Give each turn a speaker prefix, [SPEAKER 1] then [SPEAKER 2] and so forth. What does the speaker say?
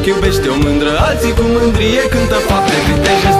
[SPEAKER 1] Dacă iubește o mândră Alții cu mândrie cântă fapte Viteje